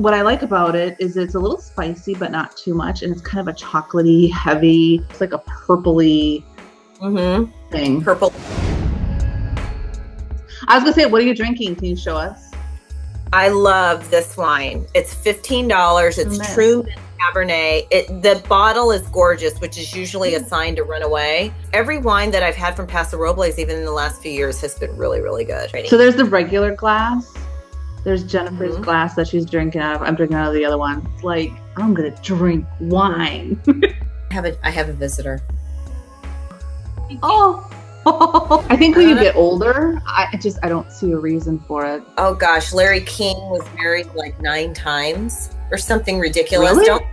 What I like about it is it's a little spicy, but not too much, and it's kind of a chocolatey, heavy. It's like a purpley Mm-hmm. thing. Purple. I was gonna say, what are you drinking? Can you show us? I love this wine. It's fifteen dollars. It's man. True Cabernet. It the bottle is gorgeous, which is usually a sign to run away. Every wine that I've had from Paso Robles, even in the last few years, has been really, really good. So there's the regular glass. There's Jennifer's Mhm. glass that she's drinking out of. I'm drinking out of the other one. It's like I'm gonna drink wine. I have a I have a visitor. oh. I think when you get older, I just I don't see a reason for it. Oh gosh, Larry King was married like nine times or something ridiculous. Really? Don't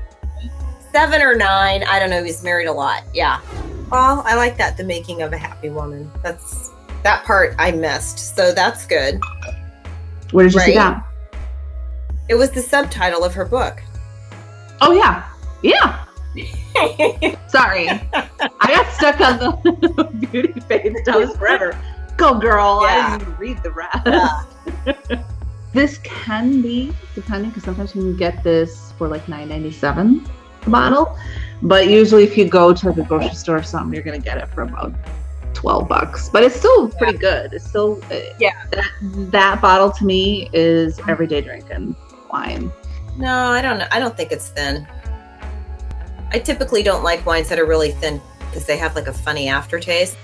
seven or nine. I don't know. He's married a lot. Yeah. Well, I like that. The making of a happy woman. That's that part I missed. So that's good. Where did you see that? It was the subtitle of her book. Oh yeah, yeah. Sorry, I got stuck on the beauty phase. That was forever. Go girl! I Yeah. didn't even read the rest. Yeah. This can be depending because sometimes you can get this for like nine ninety seven a bottle, but usually if you go to the grocery store or something, you're gonna get it for about twelve bucks. But it's still pretty good. It's still uh, Yeah. That, that bottle to me is everyday drinking wine. No, I don't know. I don't think it's thin. I typically don't like wines that are really thin because they have like a funny aftertaste.